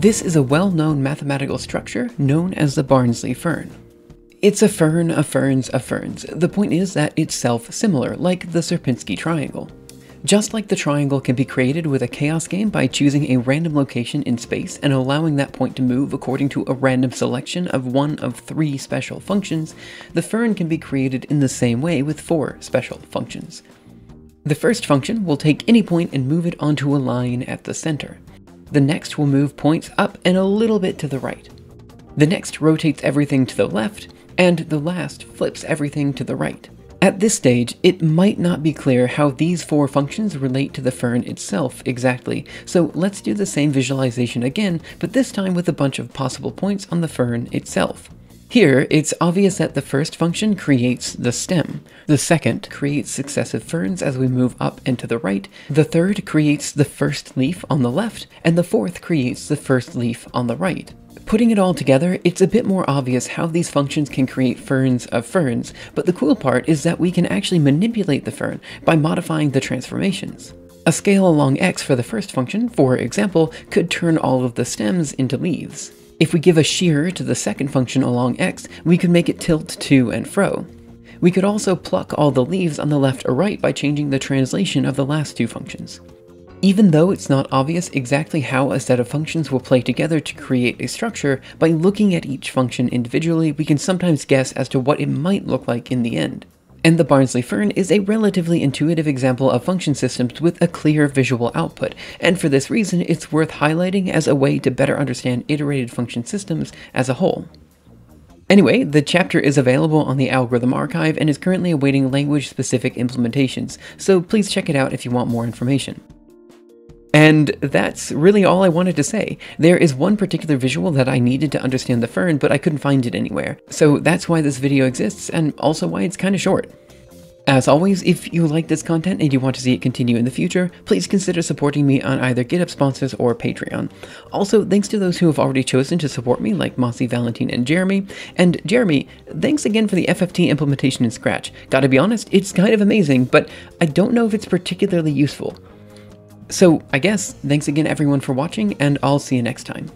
This is a well-known mathematical structure known as the Barnsley fern. It's a fern of ferns of ferns. The point is that it's self-similar, like the Sierpinski triangle. Just like the triangle can be created with a chaos game by choosing a random location in space and allowing that point to move according to a random selection of one of three special functions, the fern can be created in the same way with four special functions. The first function will take any point and move it onto a line at the center. The next will move points up and a little bit to the right. The next rotates everything to the left, and the last flips everything to the right. At this stage, it might not be clear how these four functions relate to the fern itself exactly, so let's do the same visualization again, but this time with a bunch of possible points on the fern itself. Here, it's obvious that the first function creates the stem, the second creates successive ferns as we move up and to the right, the third creates the first leaf on the left, and the fourth creates the first leaf on the right. Putting it all together, it's a bit more obvious how these functions can create ferns of ferns, but the cool part is that we can actually manipulate the fern by modifying the transformations. A scale along x for the first function, for example, could turn all of the stems into leaves. If we give a shear to the second function along x, we could make it tilt to and fro. We could also pluck all the leaves on the left or right by changing the translation of the last two functions. Even though it's not obvious exactly how a set of functions will play together to create a structure, by looking at each function individually, we can sometimes guess as to what it might look like in the end. And the Barnsley fern is a relatively intuitive example of function systems with a clear visual output, and for this reason it's worth highlighting as a way to better understand iterated function systems as a whole. Anyway, the chapter is available on the Algorithm Archive and is currently awaiting language-specific implementations, so please check it out if you want more information. And that's really all I wanted to say. There is one particular visual that I needed to understand the fern, but I couldn't find it anywhere. So that's why this video exists, and also why it's kind of short. As always, if you like this content and you want to see it continue in the future, please consider supporting me on either GitHub sponsors or Patreon. Also, thanks to those who have already chosen to support me, like Mossy, Valentine, and Jeremy. And Jeremy, thanks again for the FFT implementation in Scratch. Gotta be honest, it's kind of amazing, but I don't know if it's particularly useful. So I guess, thanks again everyone for watching, and I'll see you next time.